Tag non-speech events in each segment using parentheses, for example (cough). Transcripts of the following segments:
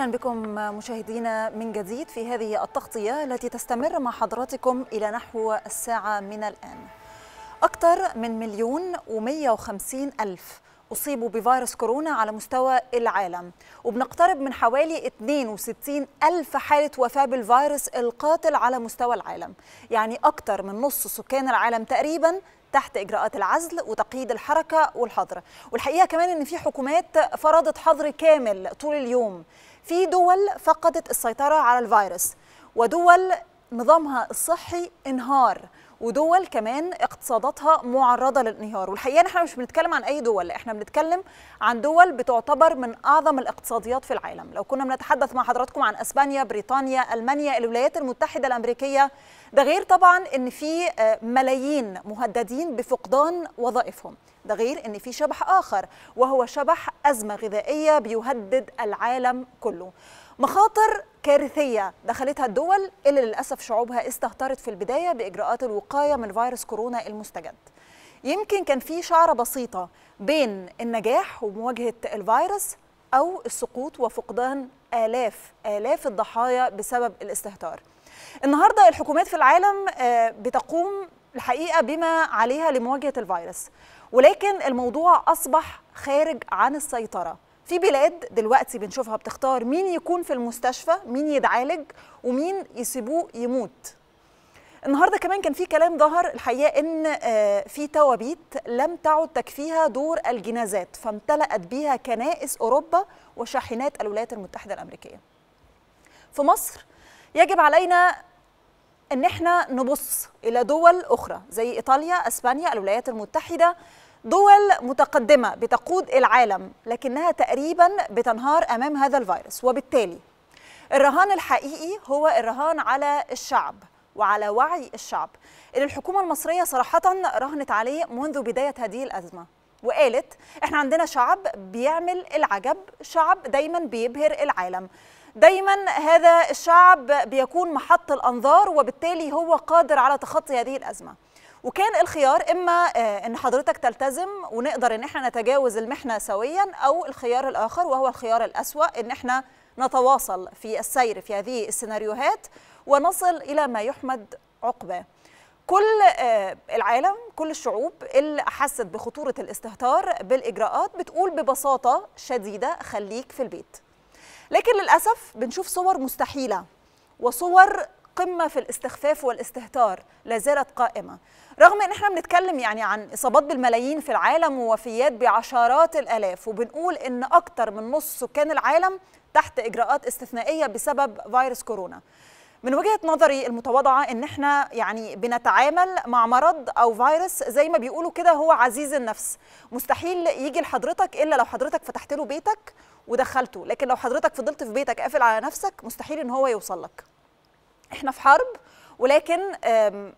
أهلا بكم مشاهدينا من جديد في هذه التغطية التي تستمر مع حضراتكم إلى نحو الساعة من الآن. أكثر من مليون و150 ألف أصيبوا بفيروس كورونا على مستوى العالم وبنقترب من حوالي 62 ألف حالة وفاة بالفيروس القاتل على مستوى العالم يعني أكثر من نص سكان العالم تقريبا تحت إجراءات العزل وتقييد الحركة والحظر. والحقيقة كمان إن في حكومات فرضت حظر كامل طول اليوم. في دول فقدت السيطرة على الفيروس ودول نظامها الصحي انهار. ودول كمان اقتصاداتها معرضة للانهيار. والحقيقة إحنا مش بنتكلم عن أي دول إحنا بنتكلم عن دول بتعتبر من أعظم الاقتصاديات في العالم. لو كنا بنتحدث مع حضراتكم عن إسبانيا بريطانيا ألمانيا الولايات المتحدة الأمريكية ده غير طبعا إن في ملايين مهددين بفقدان وظائفهم. ده غير إن في شبح آخر وهو شبح أزمة غذائية بيهدد العالم كله. مخاطر كارثية دخلتها الدول اللي للأسف شعوبها استهترت في البداية بإجراءات الوقاية من فيروس كورونا المستجد. يمكن كان في شعرة بسيطة بين النجاح ومواجهة الفيروس أو السقوط وفقدان آلاف آلاف الضحايا بسبب الاستهتار. النهاردة الحكومات في العالم بتقوم الحقيقة بما عليها لمواجهة الفيروس. ولكن الموضوع أصبح خارج عن السيطرة. في بلاد دلوقتي بنشوفها بتختار مين يكون في المستشفى مين يتعالج ومين يسيبوه يموت النهارده كمان كان في كلام ظهر الحقيقة إن في توابيت لم تعد تكفيها دور الجنازات فامتلأت بها كنائس أوروبا وشاحنات الولايات المتحدة الأمريكية. في مصر يجب علينا إن إحنا نبص إلى دول أخرى زي إيطاليا، إسبانيا، الولايات المتحدة دول متقدمة بتقود العالم لكنها تقريبا بتنهار أمام هذا الفيروس. وبالتالي الرهان الحقيقي هو الرهان على الشعب وعلى وعي الشعب. اللي الحكومة المصرية صراحة رهنت عليه منذ بداية هذه الأزمة وقالت إحنا عندنا شعب بيعمل العجب شعب دايما بيبهر العالم. دايما هذا الشعب بيكون محط الأنظار وبالتالي هو قادر على تخطي هذه الأزمة. وكان الخيار إما إن حضرتك تلتزم ونقدر إن إحنا نتجاوز المحنة سويا أو الخيار الآخر وهو الخيار الأسوأ إن إحنا نتواصل في السير في هذه السيناريوهات ونصل إلى ما يحمد عقباه. كل العالم كل الشعوب اللي احست بخطورة الاستهتار بالإجراءات بتقول ببساطة شديدة خليك في البيت. لكن للأسف بنشوف صور مستحيلة وصور قمة في الاستخفاف والاستهتار لا زالت قائمة. رغم إن إحنا بنتكلم يعني عن إصابات بالملايين في العالم ووفيات بعشرات الآلاف وبنقول إن أكتر من نص سكان العالم تحت إجراءات استثنائية بسبب فيروس كورونا. من وجهة نظري المتواضعة إن إحنا يعني بنتعامل مع مرض أو فيروس زي ما بيقولوا كده هو عزيز النفس. مستحيل يجي لحضرتك إلا لو حضرتك فتحت له بيتك ودخلته لكن لو حضرتك فضلت في بيتك قافل على نفسك مستحيل إن هو يوصل لك. إحنا في حرب ولكن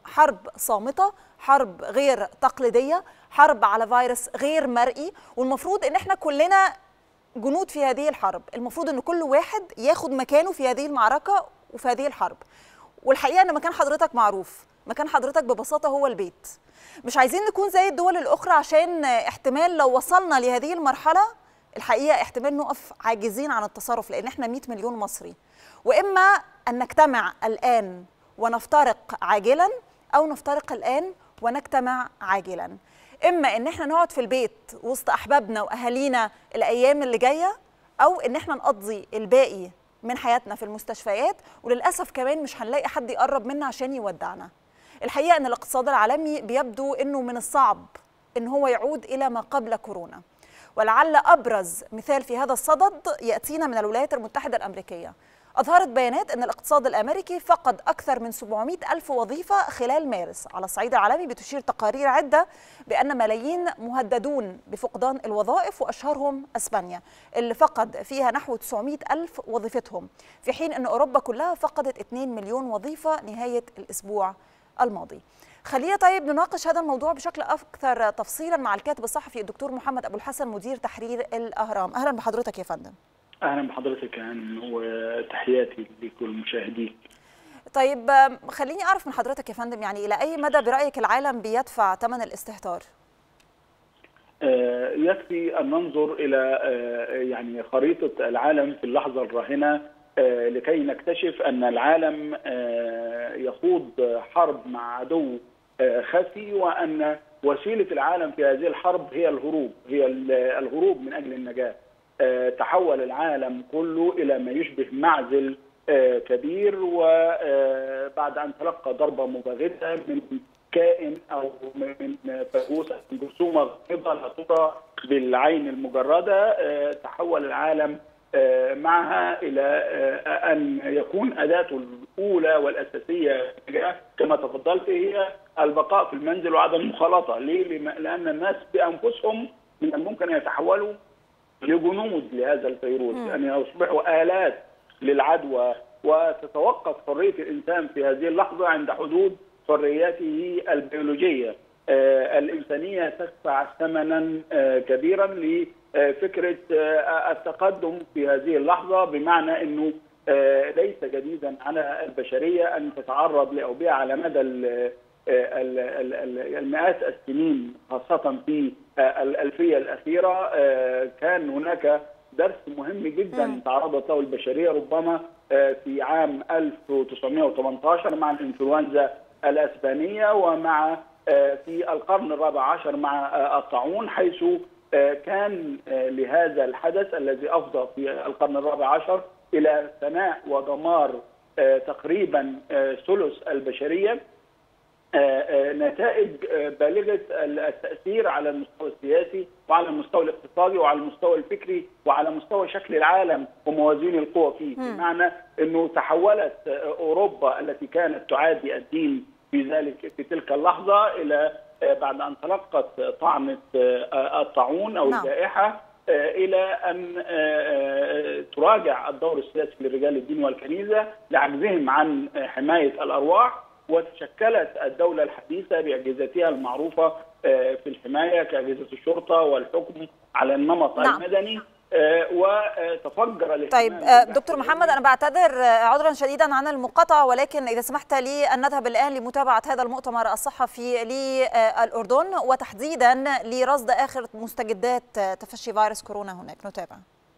حرب صامتة حرب غير تقليدية حرب على فيروس غير مرئي والمفروض إن إحنا كلنا جنود في هذه الحرب. المفروض إن كل واحد ياخد مكانه في هذه المعركة وفي هذه الحرب. والحقيقة إن مكان حضرتك معروف مكان حضرتك ببساطة هو البيت. مش عايزين نكون زي الدول الأخرى عشان احتمال لو وصلنا لهذه المرحلة الحقيقة احتمال نقف عاجزين عن التصرف لأن إحنا 100 مليون مصري. وإما أن نجتمع الآن ونفترق عاجلا أو نفترق الآن ونجتمع عاجلا. إما إن إحنا نقعد في البيت وسط أحبابنا وأهالينا الأيام اللي جاية أو إن إحنا نقضي الباقي من حياتنا في المستشفيات وللأسف كمان مش هنلاقي حد يقرب منا عشان يودعنا. الحقيقة إن الاقتصاد العالمي بيبدو إنه من الصعب إن هو يعود إلى ما قبل كورونا. ولعل أبرز مثال في هذا الصدد يأتينا من الولايات المتحدة الأمريكية. أظهرت بيانات أن الاقتصاد الأمريكي فقد أكثر من 700 ألف وظيفة خلال مارس. على الصعيد العالمي بتشير تقارير عدة بأن ملايين مهددون بفقدان الوظائف وأشهرهم أسبانيا اللي فقد فيها نحو 900 ألف وظيفتهم في حين أن أوروبا كلها فقدت 2 مليون وظيفة نهاية الأسبوع الماضي. خلينا طيب نناقش هذا الموضوع بشكل أكثر تفصيلا مع الكاتب الصحفي الدكتور محمد أبو الحسن مدير تحرير الأهرام. أهلا بحضرتك يا فندم. أهلا بحضرتك يعني وتحياتي لكل مشاهديك طيب خليني أعرف من حضرتك يا فندم يعني إلى أي مدى برأيك العالم بيدفع ثمن الاستهتار؟ يكفي أن ننظر إلى يعني خريطة العالم في اللحظة الراهنة لكي نكتشف أن العالم يخوض حرب مع عدو خفي وأن وسيلة العالم في هذه الحرب هي الهروب هي الهروب من أجل النجاة. تحول العالم كله إلى ما يشبه معزل كبير وبعد أن تلقى ضربة مباغته من كائن أو من فجوس جرثومه غامضة لا ترى بالعين المجردة تحول العالم معها إلى أن يكون اداته الأولى والأساسية كما تفضلت هي البقاء في المنزل وعدم المخالطة، ليه؟ لأن الناس بأنفسهم من الممكن أن يتحولوا لجنود لهذا الفيروس، يعني يصبحوا آلات للعدوى وتتوقف حرية الإنسان في هذه اللحظة عند حدود حرياته البيولوجية. آه الإنسانية تدفع ثمنا آه كبيرا لفكرة آه التقدم في هذه اللحظة بمعنى إنه ليس جديدا على البشرية أن تتعرض لأوبئة على مدى المئات السنين خاصة في الالفيه الأخيرة كان هناك درس مهم جدا تعرضت له البشرية ربما في عام 1918 مع الإنفلونزا الأسبانية ومع في القرن الرابع عشر مع الطاعون حيث كان لهذا الحدث الذي أفضى في القرن الرابع عشر إلى ثناء ودمار تقريبا ثلث البشرية نتائج بالغة التأثير على المستوى السياسي وعلى المستوى الاقتصادي وعلى المستوى الفكري وعلى مستوى شكل العالم وموازين القوى فيه. بمعنى إنه تحولت أوروبا التي كانت تعادي الدين في ذلك في تلك اللحظة إلى بعد أن تلقت طعنه الطاعون أو الجائحة إلى أن تراجع الدور السياسي لرجال الدين والكنيسة لعجزهم عن حماية الأرواح. وتشكلت الدولة الحديثة بأجهزتها المعروفة في الحماية كأجهزة الشرطة والحكم على النمط نعم. المدني وتفجر طيب دكتور محمد أنا بعتذر عذرا شديدا عن المقاطعة ولكن إذا سمحت لي أن نذهب الآن لمتابعة هذا المؤتمر الصحفي للاردن وتحديدا لرصد آخر مستجدات تفشي فيروس كورونا هناك. نتابع.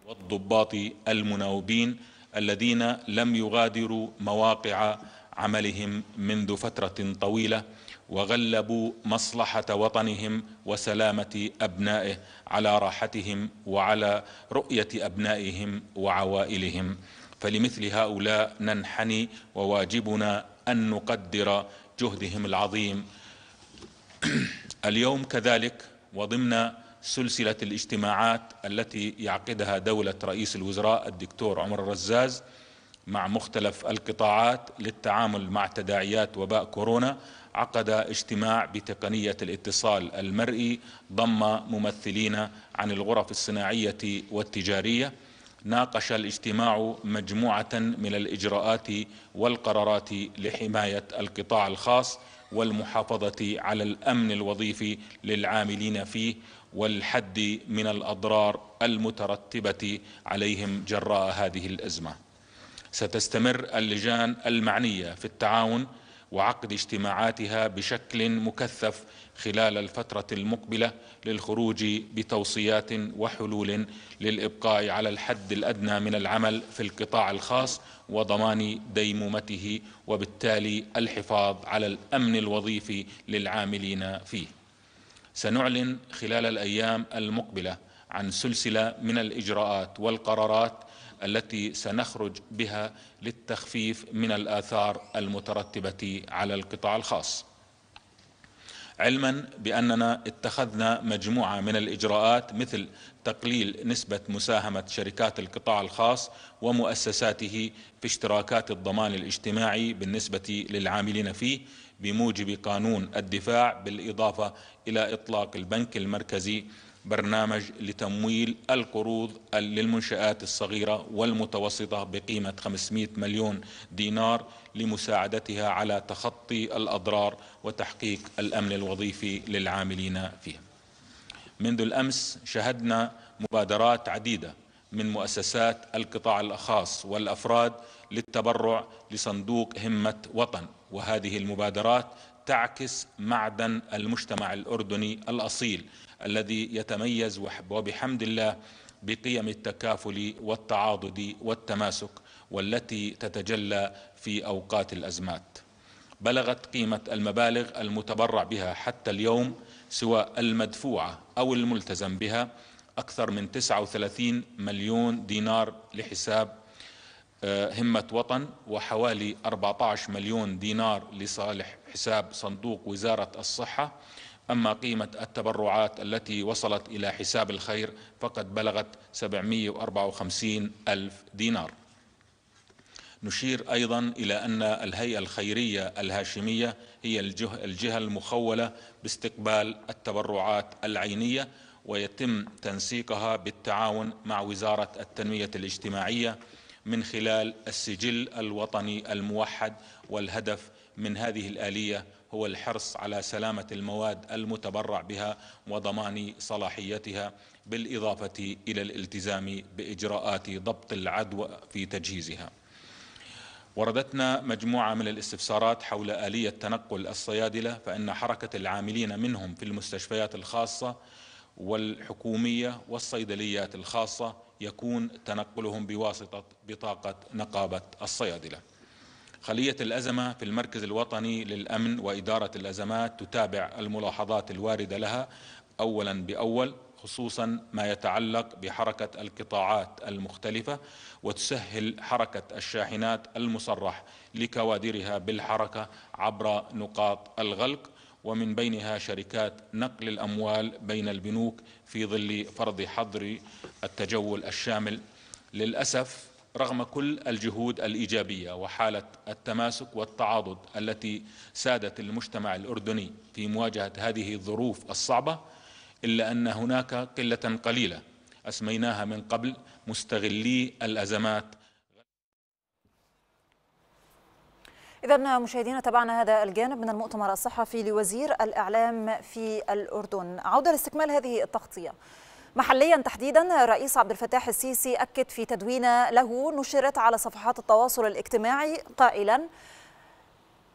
والضباط المناوبين الذين لم يغادروا مواقع عملهم منذ فترة طويلة وغلبوا مصلحة وطنهم وسلامة أبنائه على راحتهم وعلى رؤية أبنائهم وعوائلهم. فلمثل هؤلاء ننحني وواجبنا أن نقدر جهدهم العظيم. (clears throat) اليوم كذلك وضمن سلسلة الاجتماعات التي يعقدها دولة رئيس الوزراء الدكتور عمر الرزاز مع مختلف القطاعات للتعامل مع تداعيات وباء كورونا عقد اجتماع بتقنية الاتصال المرئي ضم ممثلين عن الغرف الصناعية والتجارية. ناقش الاجتماع مجموعة من الإجراءات والقرارات لحماية القطاع الخاص والمحافظة على الأمن الوظيفي للعاملين فيه والحد من الأضرار المترتبة عليهم جراء هذه الأزمة. ستستمر اللجان المعنية في التعاون وعقد اجتماعاتها بشكل مكثف خلال الفترة المقبلة للخروج بتوصيات وحلول للإبقاء على الحد الأدنى من العمل في القطاع الخاص وضمان ديمومته وبالتالي الحفاظ على الأمن الوظيفي للعاملين فيه. سنعلن خلال الأيام المقبلة عن سلسلة من الإجراءات والقرارات التي سنخرج بها للتخفيف من الآثار المترتبة على القطاع الخاص. علما بأننا اتخذنا مجموعة من الإجراءات مثل تقليل نسبة مساهمة شركات القطاع الخاص ومؤسساته في اشتراكات الضمان الاجتماعي بالنسبة للعاملين فيه بموجب قانون الدفاع بالإضافة إلى إطلاق البنك المركزي برنامج لتمويل القروض للمنشآت الصغيرة والمتوسطة بقيمة 500 مليون دينار لمساعدتها على تخطي الأضرار وتحقيق الأمن الوظيفي للعاملين فيها. منذ الأمس شهدنا مبادرات عديدة من مؤسسات القطاع الخاص والأفراد للتبرع لصندوق همة وطن وهذه المبادرات تعكس معدن المجتمع الأردني الأصيل الذي يتميز وبحمد الله بقيم التكافل والتعاضد والتماسك والتي تتجلى في أوقات الأزمات. بلغت قيمة المبالغ المتبرع بها حتى اليوم سواء المدفوعة أو الملتزم بها أكثر من 39 مليون دينار لحساب همة وطن وحوالي 14 مليون دينار لصالح حساب صندوق وزارة الصحة أما قيمة التبرعات التي وصلت إلى حساب الخير فقد بلغت 754 ألف دينار. نشير أيضا إلى أن الهيئة الخيرية الهاشمية هي الجهة المخولة باستقبال التبرعات العينية ويتم تنسيقها بالتعاون مع وزارة التنمية الاجتماعية من خلال السجل الوطني الموحد والهدف من هذه الآلية هو الحرص على سلامة المواد المتبرع بها وضمان صلاحيتها بالإضافة إلى الالتزام بإجراءات ضبط العدوى في تجهيزها. وردتنا مجموعة من الاستفسارات حول آلية تنقل الصيادلة فإن حركة العاملين منهم في المستشفيات الخاصة والحكومية والصيدليات الخاصة يكون تنقلهم بواسطة بطاقة نقابة الصيادلة. خلية الأزمة في المركز الوطني للأمن وإدارة الأزمات تتابع الملاحظات الواردة لها أولا بأول خصوصا ما يتعلق بحركة القطاعات المختلفة وتسهل حركة الشاحنات المصرح لكوادرها بالحركة عبر نقاط الغلق ومن بينها شركات نقل الأموال بين البنوك في ظل فرض حظر التجول الشامل. للأسف رغم كل الجهود الإيجابية وحالة التماسك والتعاضد التي سادت المجتمع الأردني في مواجهة هذه الظروف الصعبة إلا أن هناك قلة قليلة أسميناها من قبل مستغلي الأزمات. إذا مشاهدينا تابعنا هذا الجانب من المؤتمر الصحفي لوزير الإعلام في الأردن. عودة لاستكمال هذه التغطية. محليا تحديدا الرئيس عبد الفتاح السيسي أكد في تدوينة له نشرت على صفحات التواصل الاجتماعي قائلا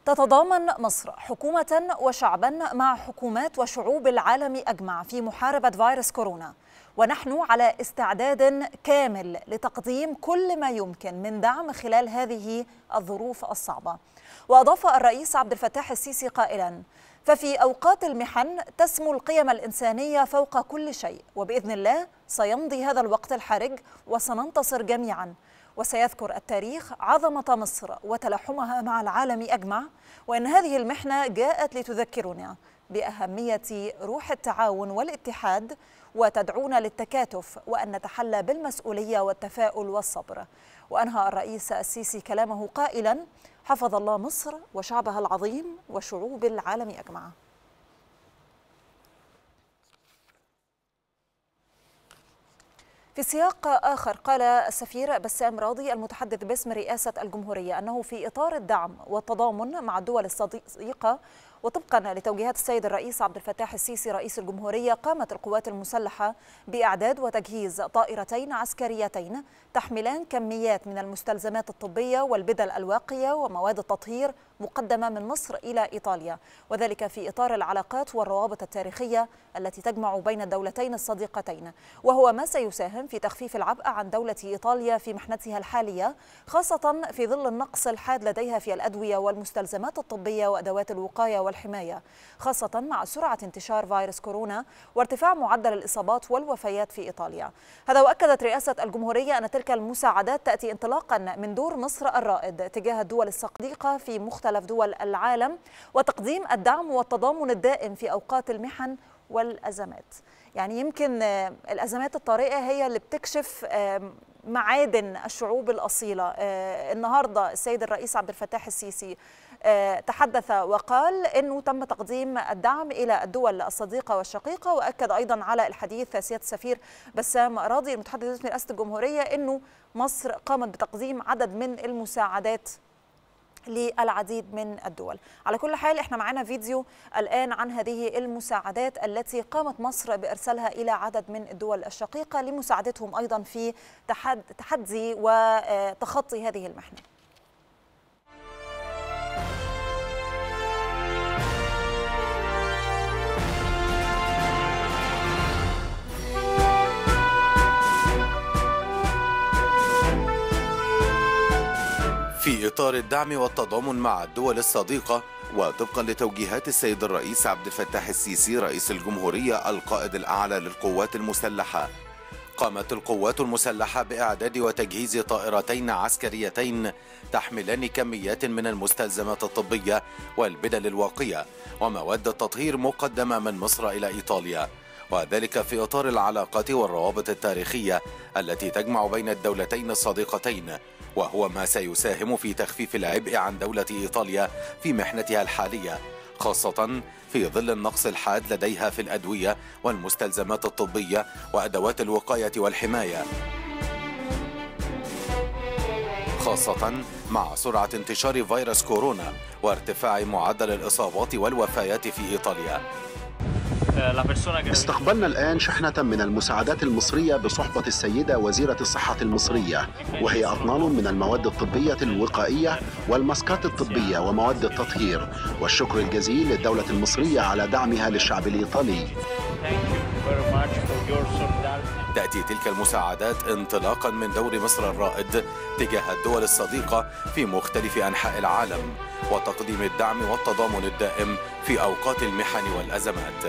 تتضامن مصر حكومة وشعبا مع حكومات وشعوب العالم أجمع في محاربة فيروس كورونا. ونحن على استعداد كامل لتقديم كل ما يمكن من دعم خلال هذه الظروف الصعبة. وأضاف الرئيس عبد الفتاح السيسي قائلا ففي أوقات المحن تسمو القيم الإنسانية فوق كل شيء وبإذن الله سيمضي هذا الوقت الحرج وسننتصر جميعا. وسيذكر التاريخ عظمة مصر وتلاحمها مع العالم أجمع. وأن هذه المحنة جاءت لتذكرنا بأهمية روح التعاون والاتحاد وتدعونا للتكاتف وأن نتحلى بالمسؤولية والتفاؤل والصبر. وأنهى الرئيس السيسي كلامه قائلا حفظ الله مصر وشعبها العظيم وشعوب العالم أجمع في سياق آخر قال السفير بسام راضي المتحدث باسم رئاسة الجمهورية أنه في إطار الدعم والتضامن مع الدول الصديقة وطبقا لتوجيهات السيد الرئيس عبد الفتاح السيسي رئيس الجمهورية قامت القوات المسلحة بإعداد وتجهيز طائرتين عسكريتين تحملان كميات من المستلزمات الطبية والبدل الواقية ومواد التطهير مقدمة من مصر إلى إيطاليا وذلك في إطار العلاقات والروابط التاريخية التي تجمع بين الدولتين الصديقتين. وهو ما سيساهم في تخفيف العبء عن دولة إيطاليا في محنتها الحالية خاصة في ظل النقص الحاد لديها في الأدوية والمستلزمات الطبية وأدوات الوقاية والحماية خاصة مع سرعة انتشار فيروس كورونا وارتفاع معدل الإصابات والوفيات في إيطاليا. هذا وأكدت رئاسة الجمهورية أن تلك المساعدات تأتي انطلاقا من دور مصر الرائد تجاه الدول الصديقة في مختلف دول العالم وتقديم الدعم والتضامن الدائم في أوقات المحن والأزمات. يعني يمكن الأزمات الطارئة هي اللي بتكشف معادن الشعوب الأصيلة. النهاردة السيد الرئيس عبد الفتاح السيسي تحدث وقال إنه تم تقديم الدعم إلى الدول الصديقة والشقيقة وأكد أيضا على الحديث سيادة السفير بسام راضي المتحدث باسم رئاسه الجمهورية إنه مصر قامت بتقديم عدد من المساعدات للعديد من الدول. على كل حال إحنا معانا فيديو الآن عن هذه المساعدات التي قامت مصر بإرسالها إلى عدد من الدول الشقيقة لمساعدتهم أيضا في تحدي وتخطي هذه المحنة. في إطار الدعم والتضامن مع الدول الصديقة وطبقا لتوجيهات السيد الرئيس عبد الفتاح السيسي رئيس الجمهورية القائد الأعلى للقوات المسلحة. قامت القوات المسلحة بإعداد وتجهيز طائرتين عسكريتين تحملان كميات من المستلزمات الطبية والبدل الواقية ومواد التطهير مقدمة من مصر إلى إيطاليا. وذلك في إطار العلاقات والروابط التاريخية التي تجمع بين الدولتين الصديقتين. وهو ما سيساهم في تخفيف العبء عن دولة إيطاليا في محنتها الحالية خاصة في ظل النقص الحاد لديها في الأدوية والمستلزمات الطبية وأدوات الوقاية والحماية. خاصة مع سرعة انتشار فيروس كورونا وارتفاع معدل الإصابات والوفيات في إيطاليا. استقبلنا الآن شحنة من المساعدات المصرية بصحبة السيدة وزيرة الصحة المصرية وهي أطنان من المواد الطبية الوقائية والماسكات الطبية ومواد التطهير. والشكر الجزيل للدولة المصرية على دعمها للشعب الإيطالي. تأتي تلك المساعدات انطلاقا من دور مصر الرائد تجاه الدول الصديقة في مختلف أنحاء العالم وتقديم الدعم والتضامن الدائم في أوقات المحن والأزمات.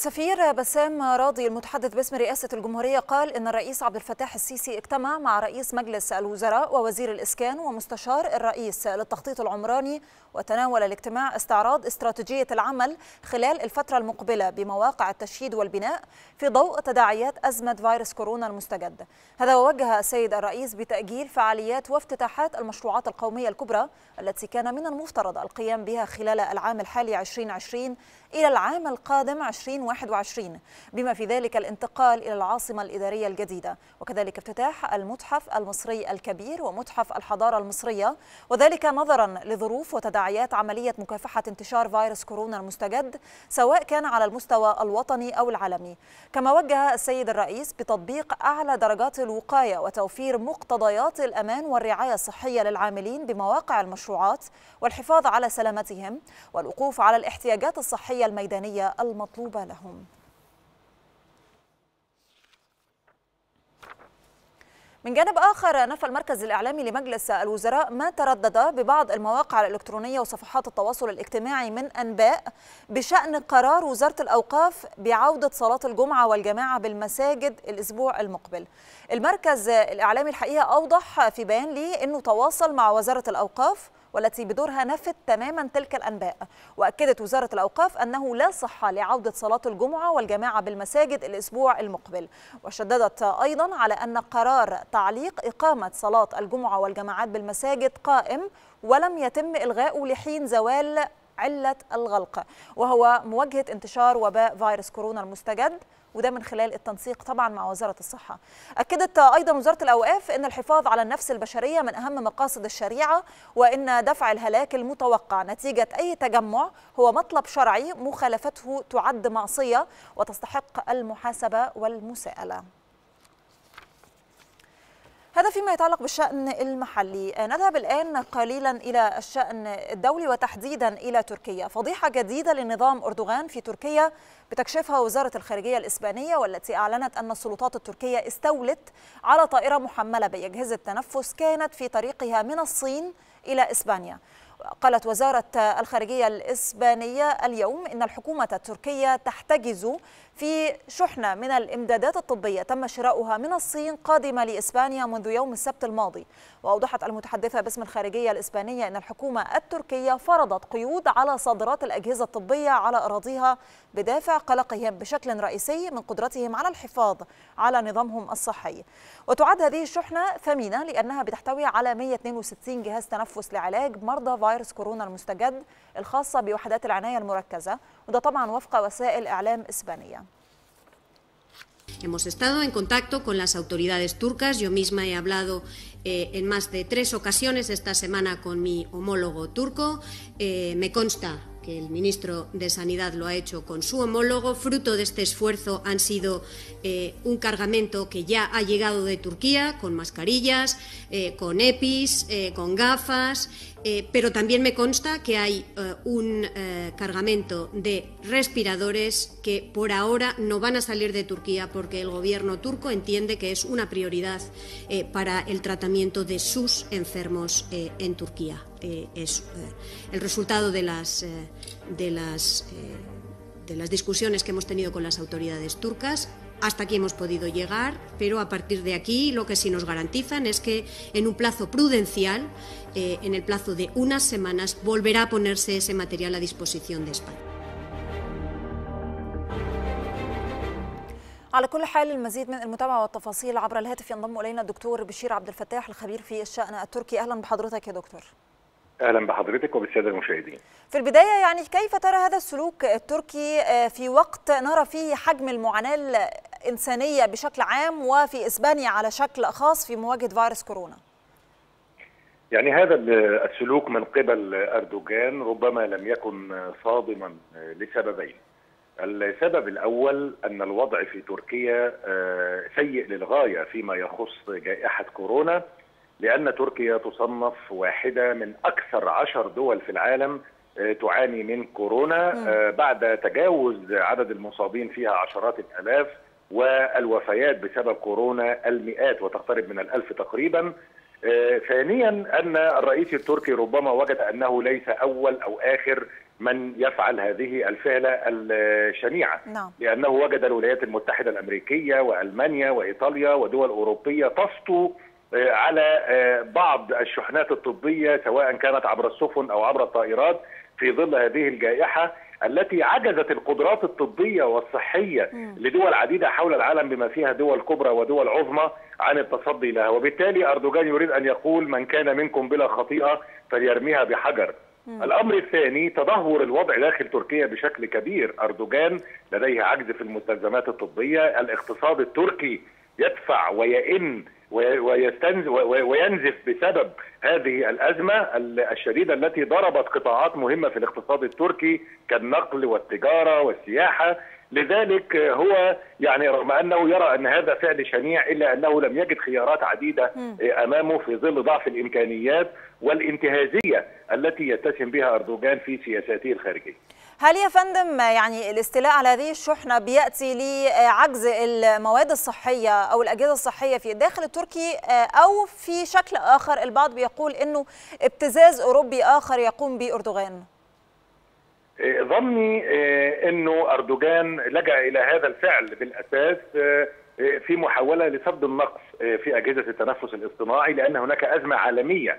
السفير بسام راضي المتحدث باسم رئاسة الجمهورية قال إن الرئيس عبد الفتاح السيسي اجتمع مع رئيس مجلس الوزراء ووزير الإسكان ومستشار الرئيس للتخطيط العمراني وتناول الاجتماع استعراض استراتيجية العمل خلال الفترة المقبلة بمواقع التشييد والبناء في ضوء تداعيات أزمة فيروس كورونا المستجد. هذا ووجه السيد الرئيس بتأجيل فعاليات وافتتاحات المشروعات القومية الكبرى التي كان من المفترض القيام بها خلال العام الحالي 2020 إلى العام القادم 2021 بما في ذلك الانتقال إلى العاصمة الإدارية الجديدة. وكذلك افتتاح المتحف المصري الكبير ومتحف الحضارة المصرية. وذلك نظرا لظروف وتداعيات عملية مكافحة انتشار فيروس كورونا المستجد سواء كان على المستوى الوطني أو العالمي. كما وجه السيد الرئيس بتطبيق أعلى درجات الوقاية وتوفير مقتضيات الأمان والرعاية الصحية للعاملين بمواقع المشروعات والحفاظ على سلامتهم والوقوف على الاحتياجات الصحية الميدانية المطلوبة لهم. من جانب آخر نفى المركز الإعلامي لمجلس الوزراء ما تردد ببعض المواقع الإلكترونية وصفحات التواصل الاجتماعي من أنباء بشأن قرار وزارة الأوقاف بعودة صلاة الجمعة والجماعة بالمساجد الأسبوع المقبل. المركز الإعلامي الحقيقة أوضح في بيان لي أنه تواصل مع وزارة الأوقاف والتي بدورها نفت تماما تلك الأنباء. وأكدت وزارة الأوقاف أنه لا صحه لعودة صلاة الجمعة والجماعة بالمساجد الأسبوع المقبل. وشددت أيضا على أن قرار تعليق إقامة صلاة الجمعة والجماعات بالمساجد قائم ولم يتم الغاؤه لحين زوال علة الغلق. وهو مواجهة انتشار وباء فيروس كورونا المستجد وده من خلال التنسيق طبعا مع وزارة الصحة. أكدت أيضا وزارة الأوقاف أن الحفاظ على النفس البشرية من أهم مقاصد الشريعة وأن دفع الهلاك المتوقع نتيجة أي تجمع هو مطلب شرعي مخالفته تعد معصية وتستحق المحاسبة والمساءلة. هذا فيما يتعلق بالشأن المحلي. نذهب الآن قليلا إلى الشأن الدولي وتحديدا إلى تركيا. فضيحة جديدة لنظام أردوغان في تركيا بتكشفها وزارة الخارجية الإسبانية والتي أعلنت أن السلطات التركية استولت على طائرة محملة بأجهزة تنفس كانت في طريقها من الصين إلى إسبانيا. قالت وزارة الخارجية الإسبانية اليوم إن الحكومة التركية تحتجز في شحنة من الإمدادات الطبية تم شراؤها من الصين قادمة لإسبانيا منذ يوم السبت الماضي. وأوضحت المتحدثة باسم الخارجية الإسبانية أن الحكومة التركية فرضت قيود على صادرات الأجهزة الطبية على أراضيها بدافع قلقهم بشكل رئيسي من قدرتهم على الحفاظ على نظامهم الصحي. وتعد هذه الشحنة ثمينة لأنها بتحتوي على 162 جهاز تنفس لعلاج مرضى فيروس كورونا المستجد الخاصة بوحدات العناية المركزة وده طبعا وفق وسائل إعلام إسبانية Hemos estado en contacto con las autoridades turcas. Yo misma he hablado eh, en más de tres ocasiones esta semana con mi homólogo turco. Eh, me consta que el ministro de Sanidad lo ha hecho con su homólogo. Fruto de este esfuerzo han sido eh, un cargamento que ya ha llegado de Turquía con mascarillas, eh, con EPIs, eh, con gafas, pero también me consta que hay un cargamento de respiradores que por ahora no van a salir de Turquía porque el gobierno turco entiende que es una prioridad para el tratamiento de sus enfermos en Turquía. Eh, es eh, el resultado de las, eh, de, las, eh, de las discusiones que hemos tenido con las autoridades turcas hasta aquí hemos podido llegar, pero a partir de aquí lo que sí nos garantizan es que en un plazo prudencial, eh, en el plazo de unas semanas, volverá a ponerse ese material a disposición de España. على كل حال المزيد من المتابعة والتفاصيل عبر الهاتف ينضم إلينا الدكتور بشير عبد الفتاح الخبير في الشأن التركي أهلا بحضرتك يا دكتور أهلا بحضرتك وبالسادة المشاهدين. في البداية يعني كيف ترى هذا السلوك التركي في وقت نرى فيه حجم المعاناة الإنسانية بشكل عام وفي إسبانيا على شكل خاص في مواجهة فيروس كورونا؟ يعني هذا السلوك من قبل أردوغان ربما لم يكن صادما لسببين. السبب الأول أن الوضع في تركيا سيء للغاية فيما يخص جائحة كورونا لأن تركيا تصنف واحدة من أكثر عشر دول في العالم تعاني من كورونا بعد تجاوز عدد المصابين فيها عشرات الآلاف والوفيات بسبب كورونا المئات وتقترب من الألف تقريبا. ثانيا أن الرئيس التركي ربما وجد أنه ليس أول أو آخر من يفعل هذه الفعلة الشنيعة. نعم. لأنه وجد الولايات المتحدة الأمريكية وألمانيا وإيطاليا ودول أوروبية تسطو على بعض الشحنات الطبية سواء كانت عبر السفن أو عبر الطائرات في ظل هذه الجائحة التي عجزت القدرات الطبية والصحية لدول عديدة حول العالم بما فيها دول كبرى ودول عظمى عن التصدي لها. وبالتالي أردوغان يريد أن يقول من كان منكم بلا خطيئة فليرميها بحجر. الأمر الثاني تدهور الوضع داخل تركيا بشكل كبير. أردوغان لديه عجز في المستلزمات الطبية. الاقتصاد التركي يدفع ويئن وينزف بسبب هذه الأزمة الشديدة التي ضربت قطاعات مهمة في الاقتصاد التركي كالنقل والتجارة والسياحة لذلك هو يعني رغم أنه يرى أن هذا فعل شنيع إلا أنه لم يجد خيارات عديدة أمامه في ظل ضعف الإمكانيات والانتهازية التي يتسم بها أردوغان في سياساته الخارجية. هل يا فندم يعني الاستيلاء على هذه الشحنة بيأتي لعجز المواد الصحية أو الأجهزة الصحية في الداخل التركي أو في شكل آخر البعض بيقول إنه ابتزاز أوروبي آخر يقوم به اردوغان؟ ظني إنه أردوغان لجأ إلى هذا الفعل بالأساس في محاولة لسد النقص في أجهزة التنفس الاصطناعي لأن هناك أزمة عالمية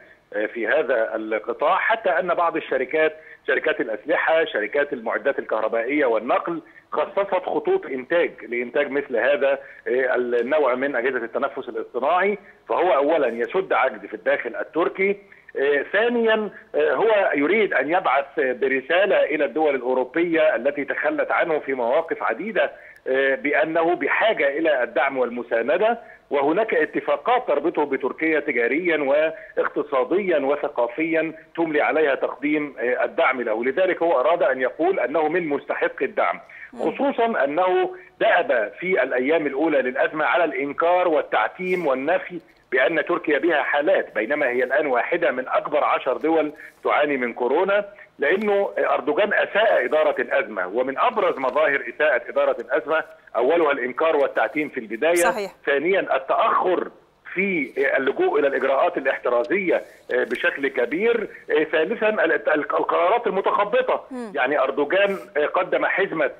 في هذا القطاع حتى أن بعض الشركات شركات الأسلحة، شركات المعدات الكهربائية والنقل خصصت خطوط إنتاج لإنتاج مثل هذا النوع من أجهزة التنفس الاصطناعي، فهو اولا يسد عجز في الداخل التركي، ثانيا هو يريد أن يبعث برسالة إلى الدول الأوروبية التي تخلت عنه في مواقف عديدة بأنه بحاجة إلى الدعم والمساندة وهناك اتفاقات تربطه بتركيا تجاريا واقتصاديا وثقافيا تملي عليها تقديم الدعم له. لذلك هو أراد أن يقول أنه من مستحق الدعم خصوصا أنه دأب في الأيام الأولى للأزمة على الإنكار والتعتيم والنفي بأن تركيا بها حالات بينما هي الآن واحدة من أكبر عشر دول تعاني من كورونا. لأنه أردوغان أساء إدارة الأزمة ومن أبرز مظاهر إساءة إدارة الأزمة أولها الإنكار والتعتيم في البداية صحيح. ثانيا التأخر في اللجوء إلى الإجراءات الاحترازية بشكل كبير ثالثا القرارات المتخبطة يعني أردوغان قدم حزمة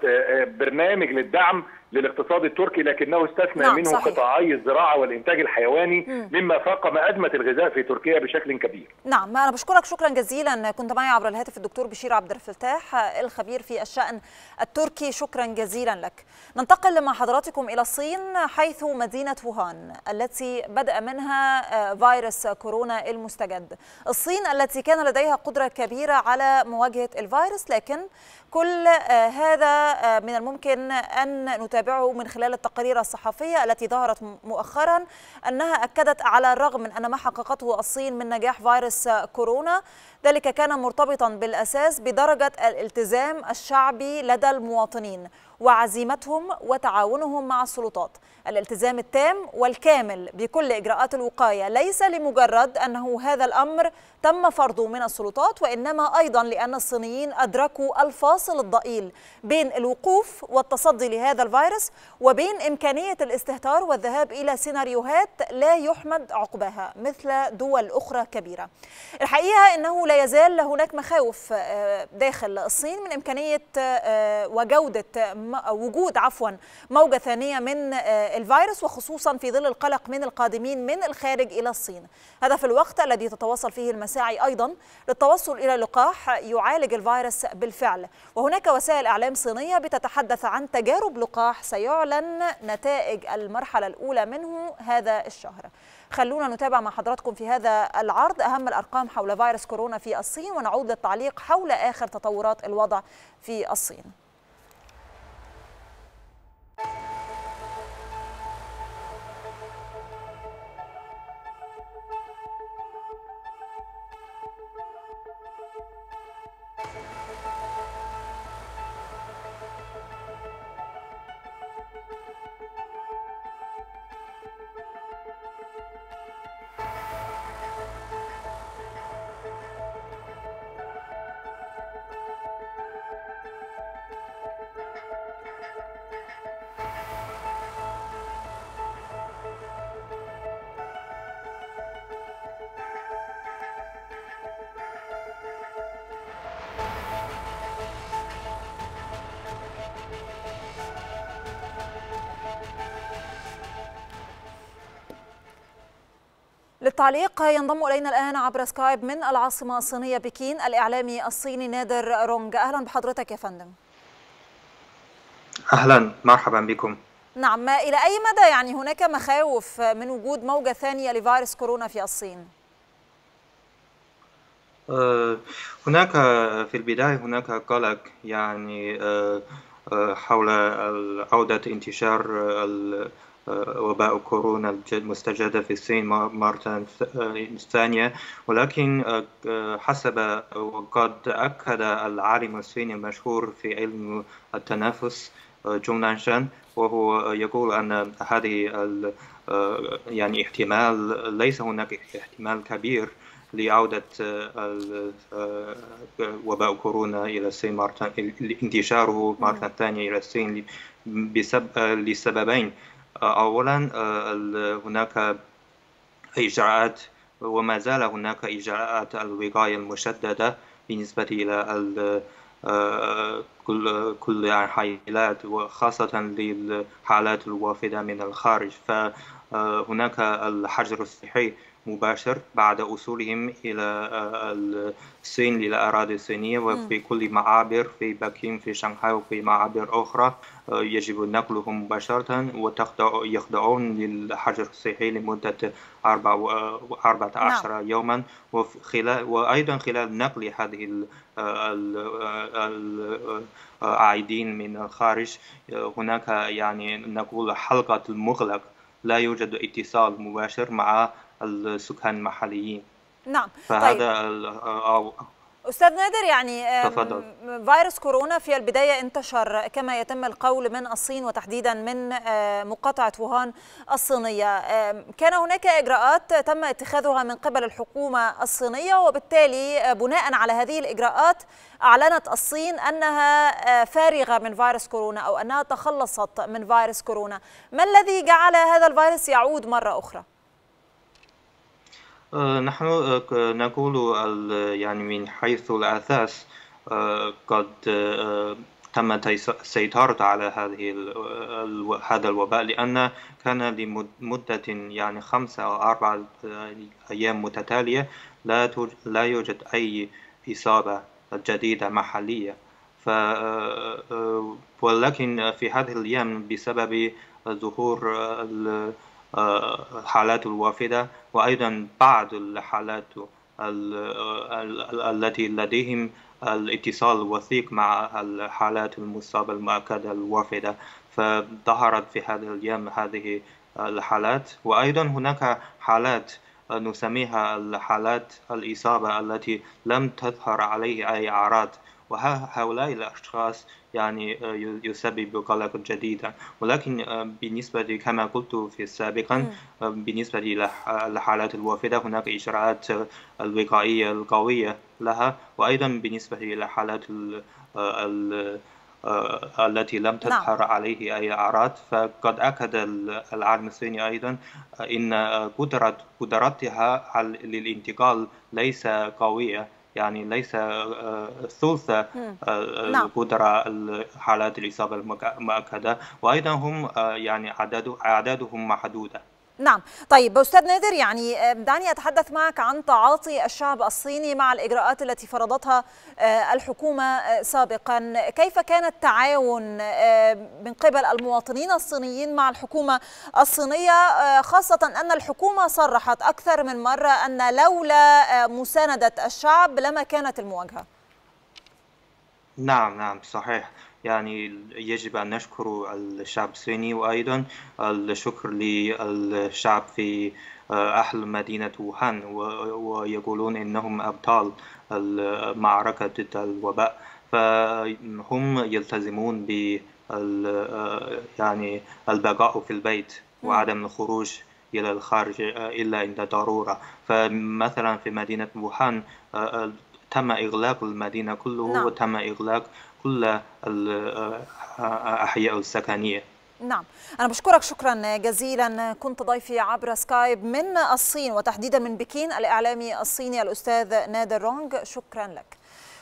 برنامج للدعم للاقتصاد التركي لكنه استثنى نعم، منه صحيح. قطاعي الزراعة والإنتاج الحيواني مما فاقم ازمه الغذاء في تركيا بشكل كبير. نعم أنا بشكرك شكرا جزيلا. كنت معي عبر الهاتف الدكتور بشير عبد الفتاح الخبير في الشأن التركي. شكرا جزيلا لك. ننتقل مع حضراتكم إلى الصين حيث مدينة ووهان التي بدأ منها فيروس كورونا المستجد. الصين التي كان لديها قدرة كبيرة على مواجهة الفيروس لكن كل هذا من الممكن أن نتابعه من خلال التقارير الصحفية التي ظهرت مؤخرا أنها أكدت على الرغم من أن ما حققته الصين من نجاح فيروس كورونا ذلك كان مرتبطا بالأساس بدرجة الالتزام الشعبي لدى المواطنين وعزيمتهم وتعاونهم مع السلطات. الالتزام التام والكامل بكل إجراءات الوقاية ليس لمجرد أنه هذا الأمر تم فرضه من السلطات وإنما أيضا لأن الصينيين أدركوا الفاصل الضئيل بين الوقوف والتصدي لهذا الفيروس وبين إمكانية الاستهتار والذهاب إلى سيناريوهات لا يحمد عقباها مثل دول أخرى كبيرة. الحقيقة أنه لا يزال هناك مخاوف داخل الصين من إمكانية وجودة وجود عفوا موجة ثانية من الفيروس وخصوصا في ظل القلق من القادمين من الخارج إلى الصين. هذا في الوقت الذي تتواصل فيه المساعي أيضا للتوصل إلى لقاح يعالج الفيروس بالفعل. وهناك وسائل إعلام صينية بتتحدث عن تجارب لقاح سيعلن نتائج المرحلة الأولى منه هذا الشهر. خلونا نتابع مع حضراتكم في هذا العرض أهم الأرقام حول فيروس كورونا في الصين ونعود للتعليق حول آخر تطورات الوضع في الصين. للتعليق ينضم إلينا الآن عبر سكايب من العاصمة الصينية بكين الاعلامي الصيني نادر رونج. أهلا بحضرتك يا فندم. أهلا. مرحبا بكم. نعم. إلى أي مدى يعني هناك مخاوف من وجود موجة ثانية لفيروس كورونا في الصين؟ هناك في البداية هناك قلق يعني حول عودة انتشار وباء كورونا المستجدة في الصين مرة ثانية. ولكن حسب وقد أكد العالم الصيني المشهور في علم التنفس جون نانشان وهو يقول أن هذه يعني احتمال ليس هناك احتمال كبير لعودة وباء كورونا إلى الصين مرة انتشاره مرة ثانية إلى الصين بسبب لسببين. اولا هناك إجراءات وما زال هناك إجراءات الوقاية المشددة بالنسبة إلى كل كل الحالات وخاصة للحالات الوافدة من الخارج. فهناك الحجر الصحي مباشر بعد وصولهم إلى الصين إلى الأراضي الصينية وفي كل معابر في بكين في شنغهاي وفي معابر أخرى يجب نقلهم مباشرة ويخضعون للحجر الصحي لمدة 14 يوما وخلال وأيضا خلال نقل هذه العائدين من الخارج هناك يعني نقول حلقة المغلق. لا يوجد اتصال مباشر مع السكان المحليين. نعم فهذا طيب. أستاذ نادر يعني تفضل. فيروس كورونا في البداية انتشر كما يتم القول من الصين وتحديدا من مقاطعة ووهان الصينية. كان هناك إجراءات تم اتخاذها من قبل الحكومة الصينية وبالتالي بناء على هذه الإجراءات أعلنت الصين أنها فارغة من فيروس كورونا أو أنها تخلصت من فيروس كورونا. ما الذي جعل هذا الفيروس يعود مرة أخرى؟ نحن نقول يعني من حيث الأساس قد تم السيطرة على هذه هذا الوباء لأن كان لمدة يعني خمسة أو أربعة أيام متتالية لا لا يوجد أي إصابة جديدة محلية. ف ولكن في هذه الأيام بسبب ظهور الحالات الوافدة وأيضا بعض الحالات التي لديهم الاتصال الوثيق مع الحالات المصابة المؤكدة الوافدة. فظهرت في هذه الأيام هذه الحالات. وأيضا هناك حالات نسميها الحالات الإصابة التي لم تظهر عليه أي أعراض. وهؤلاء الأشخاص يعني يسبب قلق جديدا. ولكن بالنسبة كما قلت في سابقا بالنسبة للحالات الوافدة هناك إجراءات الوقائية القوية لها. وأيضا بالنسبة للحالات التي لم تظهر نعم. عليه أي أعراض. فقد أكد العالم الصيني أيضا أن قدرتها للانتقال ليس قوية. يعني ليس ثلث القدرة حالات الإصابة المؤكدة وأيضا هم يعني أعدادهم محدودة. نعم. طيب أستاذ نادر يعني دعني أتحدث معك عن تعاطي الشعب الصيني مع الإجراءات التي فرضتها الحكومة سابقا. كيف كان التعاون من قبل المواطنين الصينيين مع الحكومة الصينية؟ خاصة أن الحكومة صرحت أكثر من مرة أن لولا مساندة الشعب لما كانت المواجهة. نعم نعم صحيح. يعني يجب أن نشكر الشعب الصيني وأيضا الشكر للشعب في أهل مدينة ووهان ويقولون إنهم أبطال المعركة ضد الوباء. فهم يلتزمون ب يعني البقاء في البيت وعدم الخروج إلى الخارج إلا عند ضرورة. فمثلا في مدينة ووهان تم إغلاق المدينة كله نعم. وتم إغلاق كل الأحياء السكنية. نعم. أنا بشكرك شكرا جزيلا. كنت ضيفي عبر سكايب من الصين وتحديدا من بكين الإعلامي الصيني الأستاذ نادر رونغ. شكرا لك.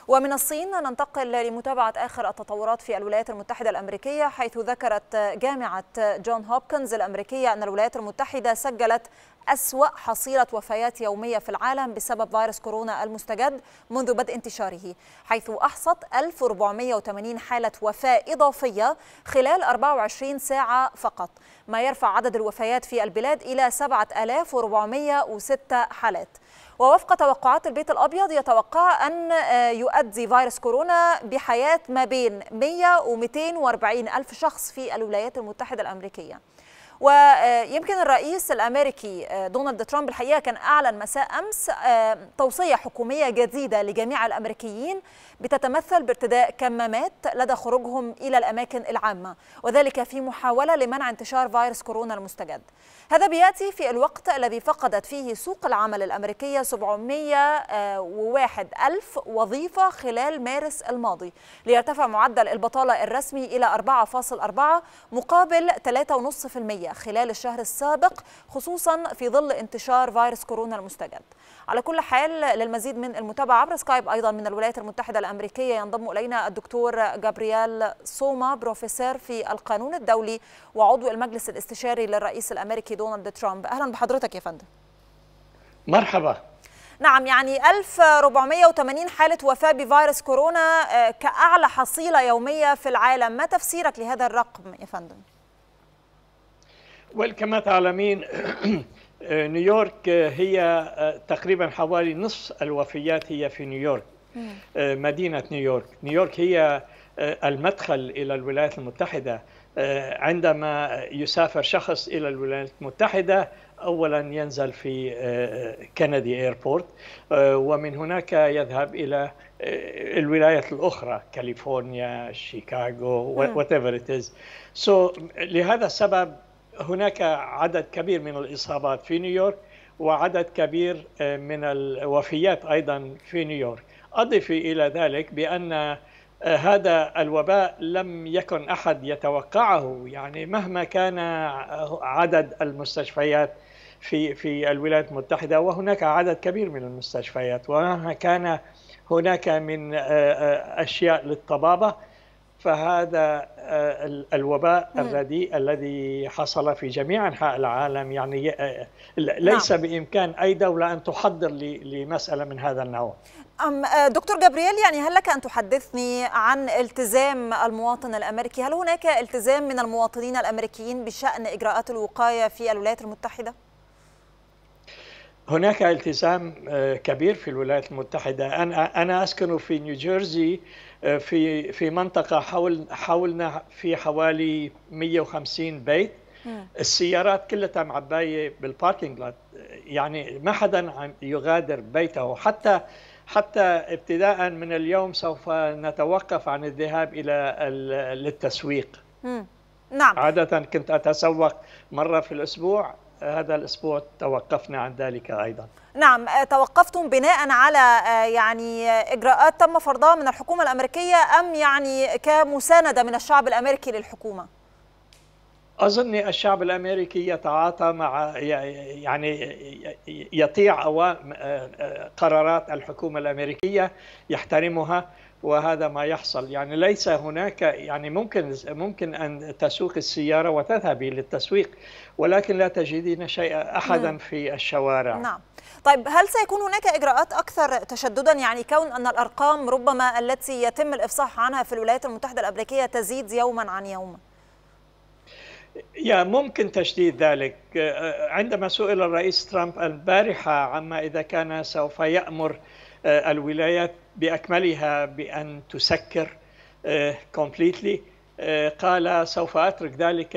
ومن الصين ننتقل لمتابعة آخر التطورات في الولايات المتحدة الأمريكية حيث ذكرت جامعة جون هوبكنز الأمريكية أن الولايات المتحدة سجلت أسوأ حصيلة وفيات يومية في العالم بسبب فيروس كورونا المستجد منذ بدء انتشاره حيث أحصت 1480 حالة وفاة إضافية خلال 24 ساعة فقط. ما يرفع عدد الوفيات في البلاد إلى 7406 حالات. ووفق توقعات البيت الأبيض يتوقع أن يؤدي فيروس كورونا بحياة ما بين 100 و 240 ألف شخص في الولايات المتحدة الأمريكية. ويمكن الرئيس الأمريكي دونالد ترامب الحقيقة كان أعلن مساء أمس توصية حكومية جديدة لجميع الأمريكيين بتتمثل بارتداء كمامات لدى خروجهم إلى الأماكن العامة وذلك في محاولة لمنع انتشار فيروس كورونا المستجد. هذا بيأتي في الوقت الذي فقدت فيه سوق العمل الأمريكية 701 ألف وظيفة خلال مارس الماضي ليرتفع معدل البطالة الرسمي إلى 4.4 مقابل 3.5% خلال الشهر السابق خصوصا في ظل انتشار فيروس كورونا المستجد. على كل حال للمزيد من المتابعة عبر سكايب أيضا من الولايات المتحدة الأمريكية ينضم إلينا الدكتور جابرييل سوما بروفيسور في القانون الدولي وعضو المجلس الاستشاري للرئيس الأمريكي دونالد ترامب أهلا بحضرتك يا فندم مرحبا نعم يعني 1480 حالة وفاة بفيروس كورونا كأعلى حصيلة يومية في العالم ما تفسيرك لهذا الرقم يا فندم؟ كما تعلمين (clears throat) نيويورك هي تقريبا حوالي نصف الوفيات هي في نيويورك مدينة نيويورك نيويورك هي المدخل إلى الولايات المتحدة. عندما يسافر شخص إلى الولايات المتحدة أولا ينزل في كندي airport ومن هناك يذهب إلى الولايات الأخرى كاليفورنيا شيكاغو whatever it is. So لهذا السبب هناك عدد كبير من الإصابات في نيويورك وعدد كبير من الوفيات أيضا في نيويورك. أضف إلى ذلك بأن هذا الوباء لم يكن أحد يتوقعه. يعني مهما كان عدد المستشفيات في في الولايات المتحدة وهناك عدد كبير من المستشفيات ومهما كان هناك من أشياء للطبابة فهذا الوباء الرديء الذي حصل في جميع أنحاء العالم يعني ليس نعم. بإمكان أي دولة أن تحضر لمسألة من هذا النوع. أم دكتور جابرييل يعني هل لك أن تحدثني عن التزام المواطن الأمريكي؟ هل هناك التزام من المواطنين الأمريكيين بشأن إجراءات الوقاية في الولايات المتحدة؟ هناك التزام كبير في الولايات المتحدة أنا أنا أسكن في نيوجيرسي في في منطقة حول حولنا في حوالي 150 بيت. السيارات كلها معباية بالباركينج لوت يعني ما حدا يغادر بيته. حتى حتى ابتداء من اليوم سوف نتوقف عن الذهاب إلى للتسويق. نعم. عادة كنت أتسوق مرة في الأسبوع هذا الأسبوع توقفنا عن ذلك أيضا نعم توقفتم بناء على يعني إجراءات تم فرضها من الحكومة الأمريكية أم يعني كمساندة من الشعب الأمريكي للحكومة؟ أظن الشعب الأمريكي يتعاطى مع يعني يطيع قرارات الحكومة الأمريكية يحترمها وهذا ما يحصل. يعني ليس هناك يعني ممكن ممكن أن تسوق السيارة وتذهبي للتسويق ولكن لا تجدين شيء أحدا في الشوارع. نعم. طيب هل سيكون هناك إجراءات أكثر تشددا؟ يعني كون أن الأرقام ربما التي يتم الإفصاح عنها في الولايات المتحدة الأمريكية تزيد يوما عن يوم. يا ممكن تشديد ذلك. عندما سئل الرئيس ترامب البارحة عما إذا كان سوف يأمر الولايات بأكملها بأن تسكر كومبليتلي قال سوف أترك ذلك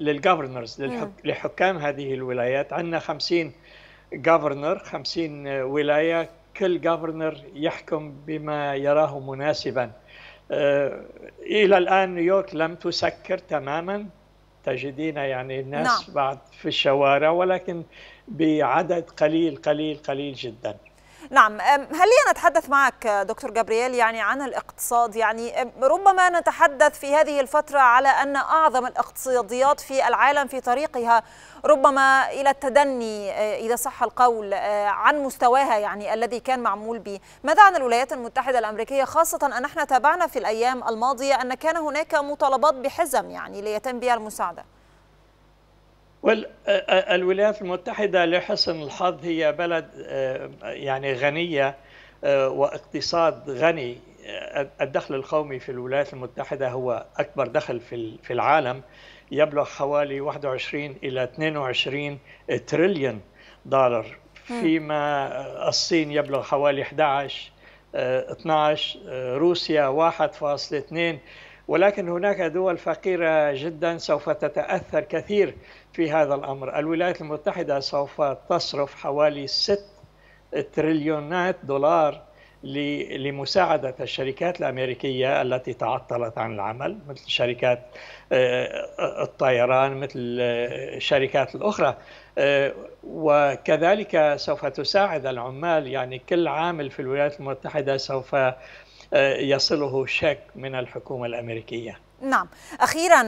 للجفرنرز لحكام هذه الولايات. عندنا 50 جفرنر 50 ولاية. كل جفرنر يحكم بما يراه مناسبا. إلى الآن نيويورك لم تسكر تماما. تجدين يعني الناس نعم. بعد في الشوارع ولكن بعدد قليل قليل قليل جدا. نعم هل لي نتحدث معك دكتور جابرييل يعني عن الاقتصاد. يعني ربما نتحدث في هذه الفترة على أن أعظم الاقتصاديات في العالم في طريقها ربما إلى التدني إذا صح القول عن مستواها يعني الذي كان معمول به. ماذا عن الولايات المتحدة الأمريكية خاصة أن إحنا تابعنا في الأيام الماضية أن كان هناك مطالبات بحزم يعني ليتم بها المساعدة؟ الولايات المتحدة لحسن الحظ هي بلد يعني غنية واقتصاد غني. الدخل القومي في الولايات المتحدة هو أكبر دخل في العالم. يبلغ حوالي 21 إلى 22 تريليون دولار. فيما الصين يبلغ حوالي 11 12 روسيا 1.2 ولكن هناك دول فقيرة جدا سوف تتأثر كثير في هذا الأمر. الولايات المتحدة سوف تصرف حوالي 6 تريليونات دولار لمساعدة الشركات الأمريكية التي تعطلت عن العمل مثل شركات الطيران مثل الشركات الأخرى. وكذلك سوف تساعد العمال. يعني كل عامل في الولايات المتحدة سوف يصله شيك من الحكومة الأمريكية. نعم. أخيرا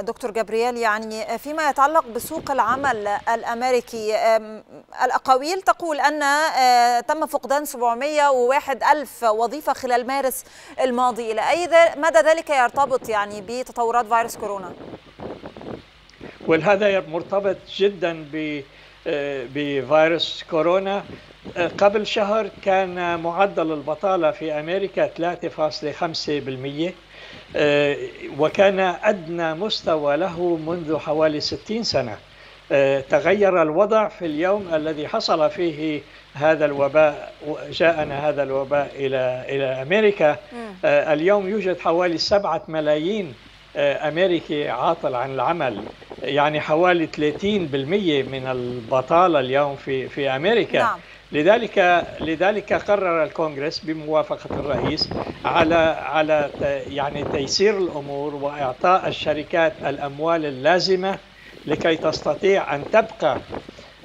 دكتور جابرييل يعني فيما يتعلق بسوق العمل الأمريكي الأقاويل تقول أن تم فقدان 701 ألف وظيفة خلال مارس الماضي. إلى أي مدى ذلك يرتبط يعني بتطورات فيروس كورونا؟ وهذا مرتبط جدا بفيروس كورونا. قبل شهر كان معدل البطالة في أمريكا 3.5% وكان أدنى مستوى له منذ حوالي 60 سنة. تغير الوضع في اليوم الذي حصل فيه هذا الوباء جاءنا هذا الوباء إلى إلى أمريكا. اليوم يوجد حوالي سبعة ملايين أمريكي عاطل عن العمل. يعني حوالي 30% من البطالة اليوم في في أمريكا. نعم. لذلك لذلك قرر الكونغرس بموافقة الرئيس على على يعني تيسير الأمور وإعطاء الشركات الأموال اللازمة لكي تستطيع أن تبقى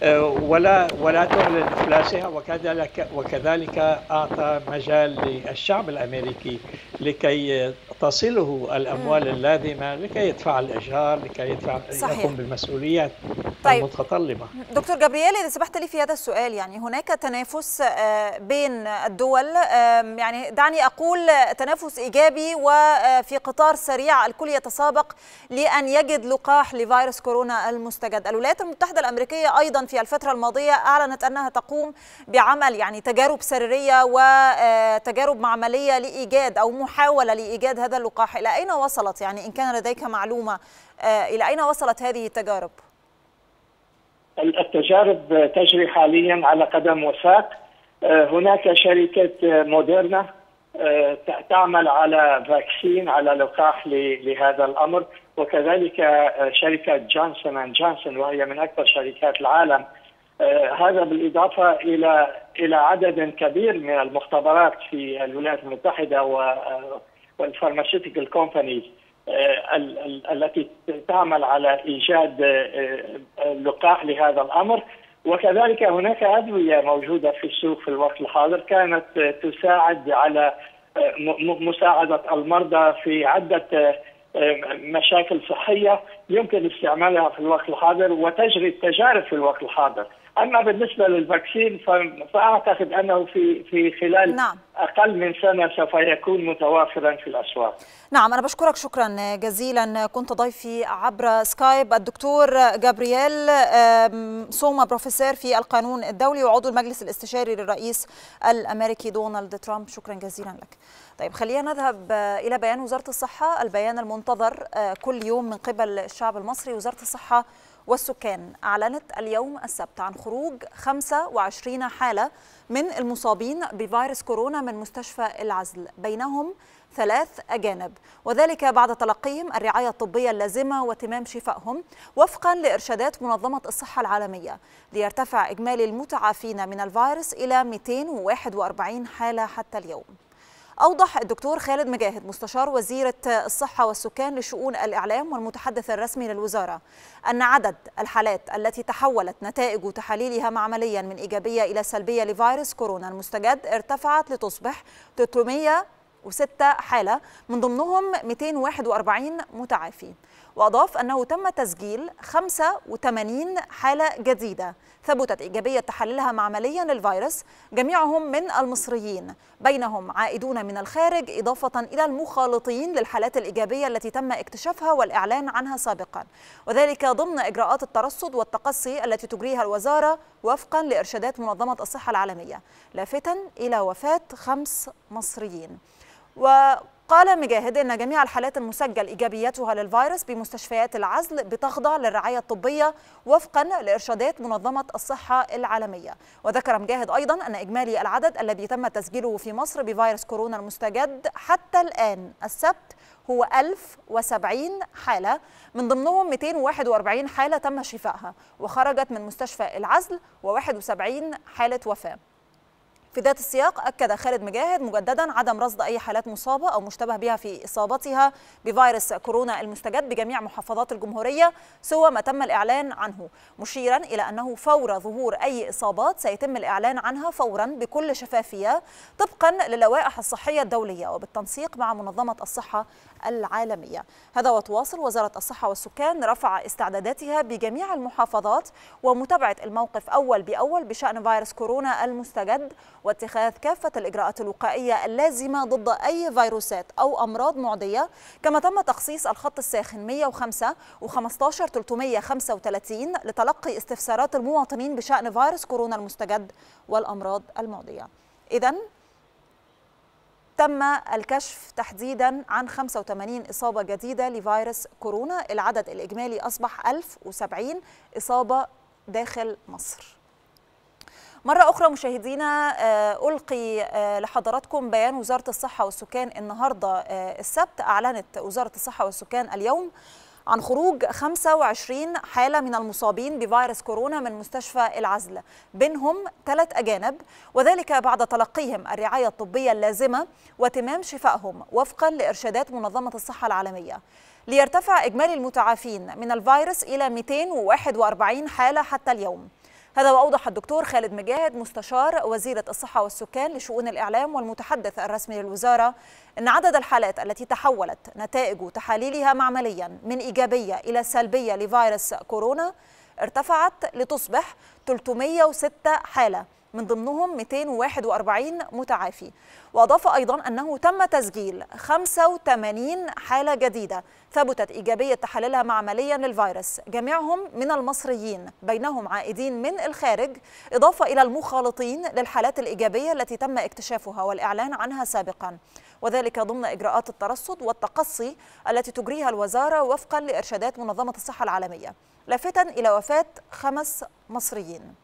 ولا ولا تعلن افلاسها وكذلك وكذلك أعطى مجال للشعب الأمريكي لكي تصله الأموال اللازمة لكي يدفع الايجار لكي يدفع صحيح. يقوم بالمسؤوليات طيب. المتطلبة دكتور جابرييل إذا سمحت لي في هذا السؤال يعني هناك تنافس بين الدول يعني دعني أقول تنافس إيجابي وفي قطار سريع الكل يتسابق لأن يجد لقاح لفيروس كورونا المستجد الولايات المتحدة الأمريكية أيضا في الفترة الماضية أعلنت أنها تقوم بعمل يعني تجارب سريرية وتجارب معمليه لإيجاد أو محاولة لإيجاد هذا اللقاح. إلى أين وصلت؟ يعني إن كان لديك معلومة إلى أين وصلت هذه التجارب؟ التجارب تجري حاليا على قدم وساق. هناك شركه موديرنا تعمل على vaccine على لقاح لهذا الأمر. وكذلك شركة جونسون آند جونسون وهي من أكبر شركات العالم هذا بالإضافة إلى إلى عدد كبير من المختبرات في الولايات المتحدة وال pharmaceutical companies التي تعمل على إيجاد لقاح لهذا الأمر. وكذلك هناك أدوية موجودة في السوق في الوقت الحاضر كانت تساعد على مساعدة المرضى في عدة مشاكل صحية يمكن استعمالها في الوقت الحاضر وتجري التجارب في الوقت الحاضر. أما بالنسبة لل vaccine فأعتقد أنه في في خلال نعم. أقل من سنة سوف يكون متوافرا في الأسواق. نعم أنا بشكرك شكرا جزيلا كنت ضيفي عبر سكايب الدكتور جابرييل سوما بروفيسور في القانون الدولي وعضو المجلس الاستشاري للرئيس الأمريكي دونالد ترامب شكرا جزيلا لك. طيب خلينا نذهب إلى بيان وزارة الصحة البيان المنتظر كل يوم من قبل الشعب المصري وزارة الصحة والسكان أعلنت اليوم السبت عن خروج 25 حالة من المصابين بفيروس كورونا من مستشفى العزل. بينهم ثلاث أجانب. وذلك بعد تلقيهم الرعاية الطبية اللازمة وتمام شفائهم وفقا لإرشادات منظمة الصحة العالمية. ليرتفع إجمالي المتعافين من الفيروس إلى 241 حالة حتى اليوم. أوضح الدكتور خالد مجاهد مستشار وزيرة الصحة والسكان لشؤون الإعلام والمتحدث الرسمي للوزارة أن عدد الحالات التي تحولت نتائج تحاليلها معمليا من إيجابية إلى سلبية لفيروس كورونا المستجد ارتفعت لتصبح 306 حالة من ضمنهم 241 متعافي وأضاف أنه تم تسجيل 85 حالة جديدة ثبتت إيجابية تحليلها معمليا للفيروس جميعهم من المصريين. بينهم عائدون من الخارج إضافة إلى المخالطين للحالات الإيجابية التي تم اكتشافها والإعلان عنها سابقا. وذلك ضمن إجراءات الترصد والتقصي التي تجريها الوزارة وفقا لإرشادات منظمة الصحة العالمية. لافتا إلى وفاة خمس مصريين. وقال مجاهد إن جميع الحالات المسجل إيجابيتها للفيروس بمستشفيات العزل بتخضع للرعاية الطبية وفقا لإرشادات منظمة الصحة العالمية. وذكر مجاهد أيضا أن إجمالي العدد الذي تم تسجيله في مصر بفيروس كورونا المستجد حتى الآن السبت هو 1070 حالة من ضمنهم 241 حالة تم شفائها وخرجت من مستشفى العزل و71 حالة وفاة. في ذات السياق أكد خالد مجاهد مجددا عدم رصد أي حالات مصابة أو مشتبه بها في إصابتها بفيروس كورونا المستجد بجميع محافظات الجمهورية سوى ما تم الإعلان عنه مشيرا إلى أنه فور ظهور أي إصابات سيتم الإعلان عنها فورا بكل شفافية طبقا للوائح الصحية الدولية وبالتنسيق مع منظمة الصحة العالمية. هذا وتواصل وزارة الصحة والسكان رفع استعداداتها بجميع المحافظات ومتابعة الموقف أول بأول بشأن فيروس كورونا المستجد واتخاذ كافة الإجراءات الوقائية اللازمة ضد أي فيروسات أو أمراض معدية كما تم تخصيص الخط الساخن 105 و15 335 لتلقي استفسارات المواطنين بشأن فيروس كورونا المستجد والأمراض المعدية. إذا تم الكشف تحديدا عن 85 إصابة جديدة لفيروس كورونا. العدد الإجمالي أصبح 1070 إصابة داخل مصر. مرة أخرى مشاهدينا ألقي لحضراتكم بيان وزارة الصحة والسكان النهاردة السبت أعلنت وزارة الصحة والسكان اليوم عن خروج 25 حالة من المصابين بفيروس كورونا من مستشفى العزل. بينهم ثلاث أجانب وذلك بعد تلقيهم الرعاية الطبية اللازمة وتمام شفائهم وفقا لإرشادات منظمة الصحة العالمية. ليرتفع إجمالي المتعافين من الفيروس إلى 241 حالة حتى اليوم. هذا وأوضح الدكتور خالد مجاهد مستشار وزيرة الصحة والسكان لشؤون الإعلام والمتحدث الرسمي للوزارة أن عدد الحالات التي تحولت نتائج تحاليلها معمليا من إيجابية إلى سلبية لفيروس كورونا ارتفعت لتصبح 306 حالة. من ضمنهم 241 متعافي. وأضاف أيضا أنه تم تسجيل 85 حالة جديدة ثبتت إيجابية تحليلها معمليا للفيروس. جميعهم من المصريين بينهم عائدين من الخارج. إضافة إلى المخالطين للحالات الإيجابية التي تم اكتشافها والإعلان عنها سابقا. وذلك ضمن إجراءات الترصد والتقصي التي تجريها الوزارة وفقا لإرشادات منظمة الصحة العالمية. لافتا إلى وفاة خمس مصريين.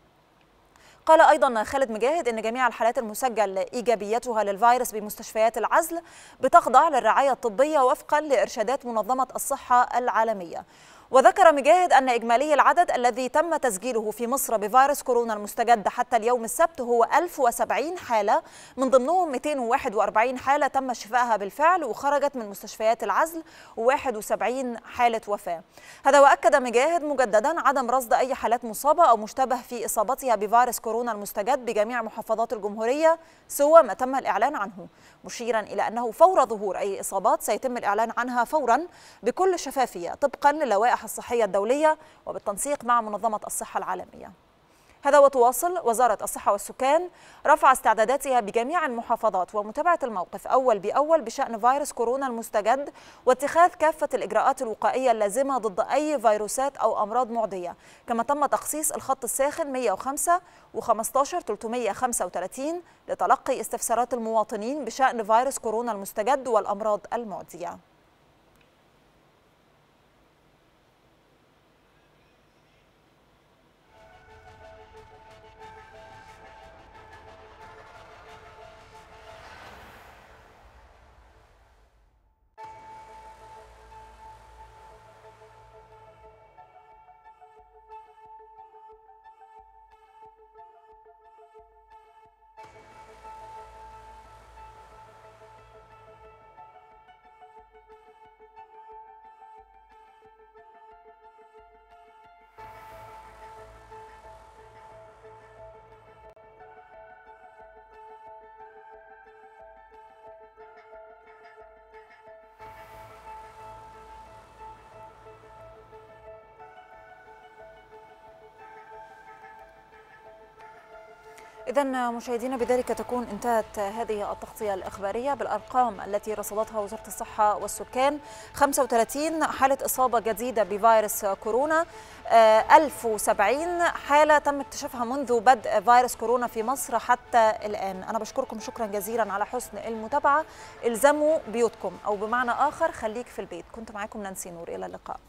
قال أيضا خالد مجاهد إن جميع الحالات المسجل إيجابيتها للفيروس بمستشفيات العزل بتخضع للرعاية الطبية وفقا لإرشادات منظمة الصحة العالمية. وذكر مجاهد أن إجمالي العدد الذي تم تسجيله في مصر بفيروس كورونا المستجد حتى اليوم السبت هو 1070 حالة من ضمنهم 241 حالة تم شفائها بالفعل وخرجت من مستشفيات العزل و71 حالة وفاة. هذا وأكد مجاهد مجددا عدم رصد أي حالات مصابة أو مشتبه في إصابتها بفيروس كورونا المستجد بجميع محافظات الجمهورية سوى ما تم الإعلان عنه مشيرا إلى أنه فور ظهور أي إصابات سيتم الإعلان عنها فورا بكل شفافية طبقا للوائح الصحية الدولية وبالتنسيق مع منظمة الصحة العالمية. هذا وتواصل وزارة الصحة والسكان رفع استعداداتها بجميع المحافظات ومتابعة الموقف أول بأول بشأن فيروس كورونا المستجد واتخاذ كافة الإجراءات الوقائية اللازمة ضد أي فيروسات أو أمراض معدية كما تم تخصيص الخط الساخن 105 و15 335 لتلقي استفسارات المواطنين بشأن فيروس كورونا المستجد والأمراض المعدية. إذا مشاهدينا بذلك تكون انتهت هذه التغطية الإخبارية بالأرقام التي رصدتها وزارة الصحة والسكان. 35 حالة إصابة جديدة بفيروس كورونا. 1070 حالة تم اكتشافها منذ بدء فيروس كورونا في مصر حتى الآن. أنا بشكركم شكرا جزيلا على حسن المتابعة. الزموا بيوتكم. أو بمعنى آخر خليك في البيت. كنت معاكم نانسي نور. إلى اللقاء.